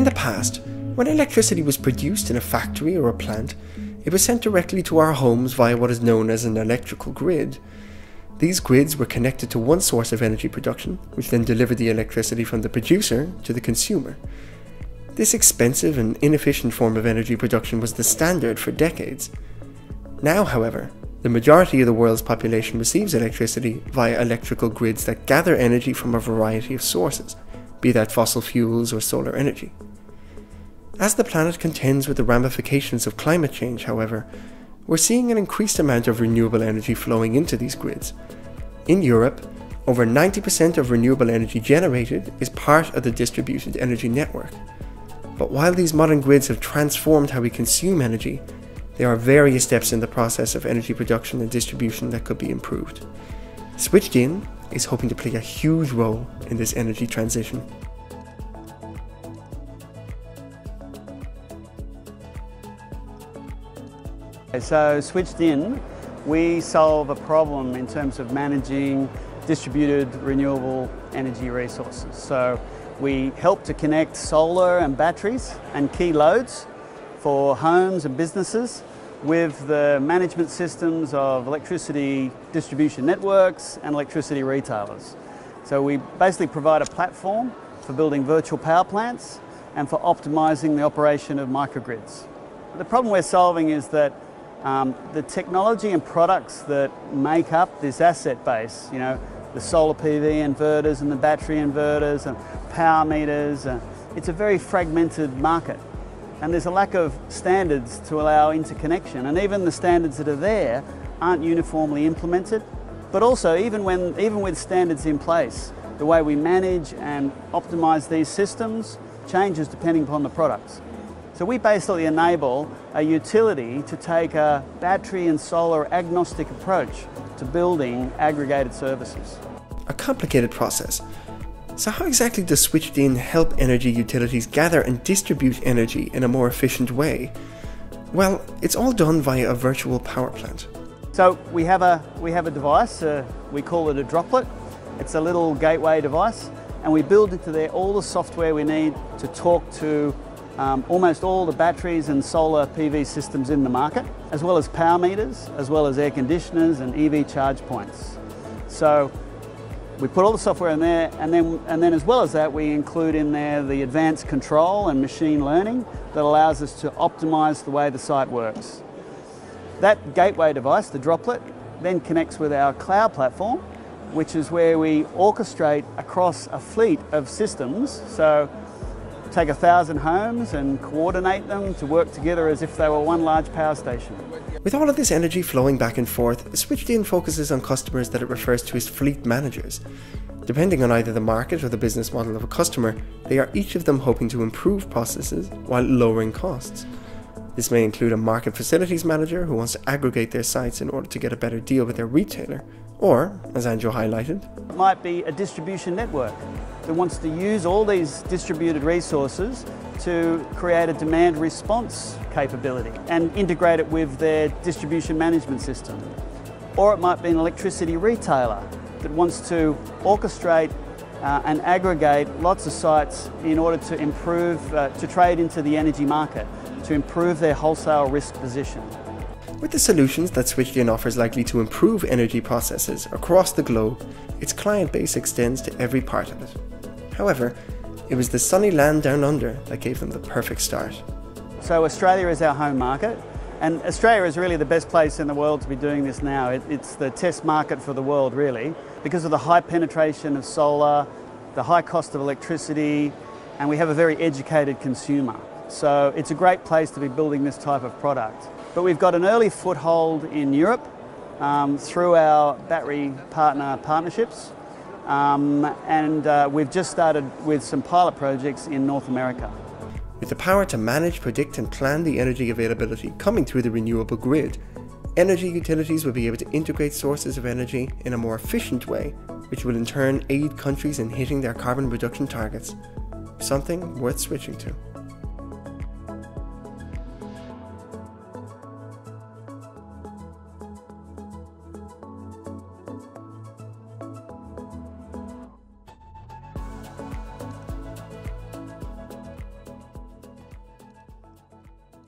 In the past, when electricity was produced in a factory or a plant, it was sent directly to our homes via what is known as an electrical grid. These grids were connected to one source of energy production, which then delivered the electricity from the producer to the consumer. This expensive and inefficient form of energy production was the standard for decades. Now, however, the majority of the world's population receives electricity via electrical grids that gather energy from a variety of sources, be that fossil fuels or solar energy. As the planet contends with the ramifications of climate change, however, we're seeing an increased amount of renewable energy flowing into these grids. In Europe, over 90% of renewable energy generated is part of the distributed energy network. But while these modern grids have transformed how we consume energy, there are various steps in the process of energy production and distribution that could be improved. SwitchDin is hoping to play a huge role in this energy transition. So SwitchDin, we solve a problem in terms of managing distributed renewable energy resources. So we help to connect solar and batteries and key loads for homes and businesses with the management systems of electricity distribution networks and electricity retailers. So we basically provide a platform for building virtual power plants and for optimizing the operation of microgrids. The problem we're solving is that um, the technology and products that make up this asset base, you know, the solar PV inverters and the battery inverters and power meters, uh, it's a very fragmented market. And there's a lack of standards to allow interconnection. And even the standards that are there aren't uniformly implemented. But also even when even with standards in place the way we manage and optimize these systems changes depending upon the products so we basically enable a utility to take a battery and solar agnostic approach to building aggregated services a complicated process so how exactly does SwitchDin help energy utilities gather and distribute energy in a more efficient way? Well, it's all done via a virtual power plant. So we have a, we have a device, uh, we call it a droplet. It's a little gateway device and we build into there all the software we need to talk to um, almost all the batteries and solar PV systems in the market, as well as power meters, as well as air conditioners and EV charge points. So we put all the software in there and then, and then as well as that we include in there the advanced control and machine learning that allows us to optimize the way the site works. That gateway device, the droplet, then connects with our cloud platform which is where we orchestrate across a fleet of systems. So take a thousand homes and coordinate them to work together as if they were one large power station. With all of this energy flowing back and forth, SwitchDin focuses on customers that it refers to as fleet managers. Depending on either the market or the business model of a customer, they are each of them hoping to improve processes while lowering costs. This may include a market facilities manager who wants to aggregate their sites in order to get a better deal with their retailer, or, as Andrew highlighted, it might be a distribution network that wants to use all these distributed resources to create a demand response capability and integrate it with their distribution management system. Or it might be an electricity retailer that wants to orchestrate uh, and aggregate lots of sites in order to improve, uh, to trade into the energy market, to improve their wholesale risk position. With the solutions that SwitchDin offers likely to improve energy processes across the globe, its client base extends to every part of it. However, it was the sunny land down under that gave them the perfect start. So Australia is our home market and Australia is really the best place in the world to be doing this now. It, it's the test market for the world really because of the high penetration of solar, the high cost of electricity and we have a very educated consumer. So it's a great place to be building this type of product. But we've got an early foothold in Europe um, through our battery partner partnerships um, and uh, we've just started with some pilot projects in North America. With the power to manage, predict and plan the energy availability coming through the renewable grid, energy utilities will be able to integrate sources of energy in a more efficient way, which will in turn aid countries in hitting their carbon reduction targets. Something worth switching to.